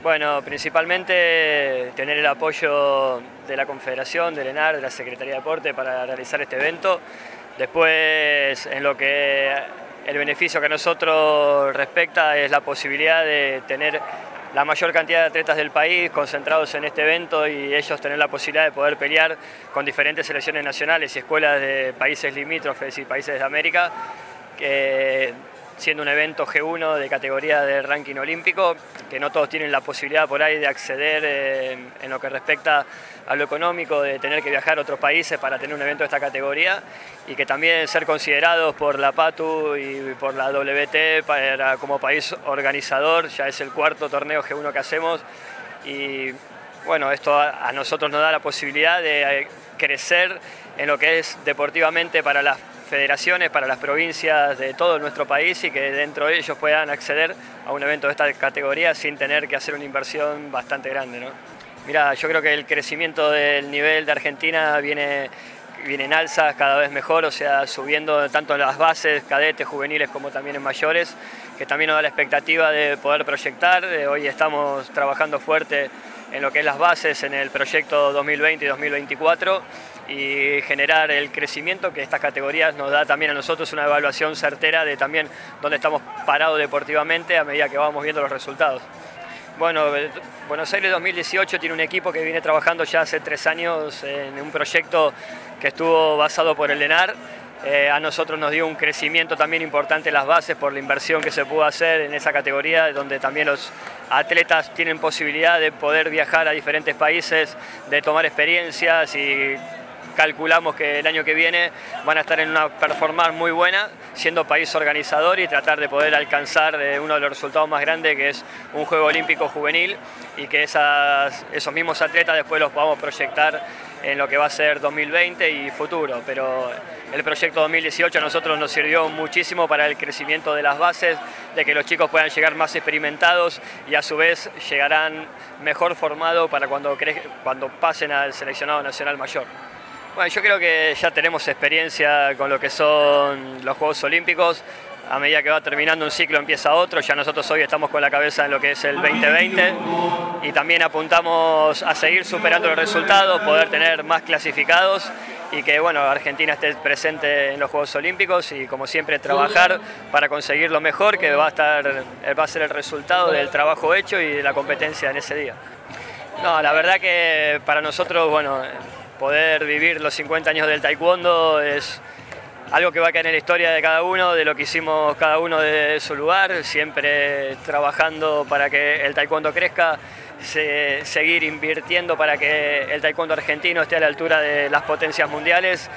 Bueno, principalmente tener el apoyo de la Confederación, del ENAR, de la Secretaría de Deporte para realizar este evento. Después, en lo que el beneficio que a nosotros respecta es la posibilidad de tener la mayor cantidad de atletas del país concentrados en este evento y ellos tener la posibilidad de poder pelear con diferentes selecciones nacionales y escuelas de países limítrofes y países de América, que siendo un evento G1 de categoría de ranking olímpico, que no todos tienen la posibilidad por ahí de acceder en, lo que respecta a lo económico, de tener que viajar a otros países para tener un evento de esta categoría y que también ser considerados por la PATU y por la WT para, como país organizador, ya es el cuarto torneo G1 que hacemos y bueno, esto a nosotros nos da la posibilidad de crecer en lo que es deportivamente para las federaciones, para las provincias de todo nuestro país y que dentro de ellos puedan acceder a un evento de esta categoría sin tener que hacer una inversión bastante grande. ¿no? Mira, yo creo que el crecimiento del nivel de Argentina viene, viene en alza cada vez mejor, o sea, subiendo tanto en las bases, cadetes, juveniles como también en mayores, que también nos da la expectativa de poder proyectar. Hoy estamos trabajando fuerte en lo que es las bases en el proyecto 2020 y 2024 y generar el crecimiento que estas categorías nos da también a nosotros una evaluación certera de también dónde estamos parados deportivamente a medida que vamos viendo los resultados. Bueno, Buenos Aires 2018 tiene un equipo que viene trabajando ya hace tres años en un proyecto que estuvo basado por el ENAR. Eh, a nosotros nos dio un crecimiento también importante en las bases por la inversión que se pudo hacer en esa categoría, donde también los atletas tienen posibilidad de poder viajar a diferentes países, de tomar experiencias y calculamos que el año que viene van a estar en una performance muy buena, siendo país organizador y tratar de poder alcanzar eh, uno de los resultados más grandes, que es un Juego Olímpico Juvenil, y que esos mismos atletas después los podamos proyectar en lo que va a ser 2020 y futuro. Pero el proyecto 2018 a nosotros nos sirvió muchísimo para el crecimiento de las bases, de que los chicos puedan llegar más experimentados y a su vez llegarán mejor formados para cuando, cuando pasen al seleccionado nacional mayor. Bueno, yo creo que ya tenemos experiencia con lo que son los Juegos Olímpicos. A medida que va terminando un ciclo empieza otro. Ya nosotros hoy estamos con la cabeza en lo que es el 2020 y también apuntamos a seguir superando los resultados, poder tener más clasificados y que bueno, Argentina esté presente en los Juegos Olímpicos y como siempre trabajar para conseguir lo mejor que va a, estar, va a ser el resultado del trabajo hecho y de la competencia en ese día. No, la verdad que para nosotros, bueno, poder vivir los 50 años del taekwondo es algo que va a quedar en la historia de cada uno, de lo que hicimos cada uno de su lugar, siempre trabajando para que el taekwondo crezca, seguir invirtiendo para que el taekwondo argentino esté a la altura de las potencias mundiales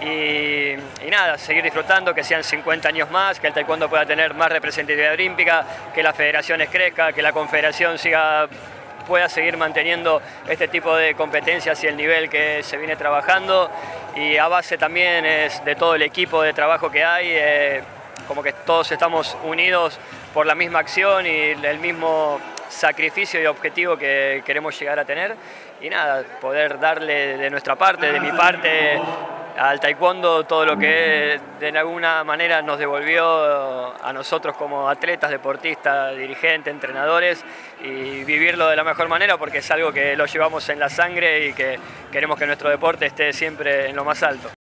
y, nada, seguir disfrutando, que sean 50 años más, que el taekwondo pueda tener más representatividad olímpica, que las federaciones crezcan, que la confederación siga pueda seguir manteniendo este tipo de competencias y el nivel que se viene trabajando. Y a base también es de todo el equipo de trabajo que hay, eh, como que todos estamos unidos por la misma acción y el mismo sacrificio y objetivo que queremos llegar a tener. Y nada, poder darle de nuestra parte, de mi parte, al taekwondo todo lo que de alguna manera nos devolvió a nosotros como atletas, deportistas, dirigentes, entrenadores y vivirlo de la mejor manera porque es algo que lo llevamos en la sangre y que queremos que nuestro deporte esté siempre en lo más alto.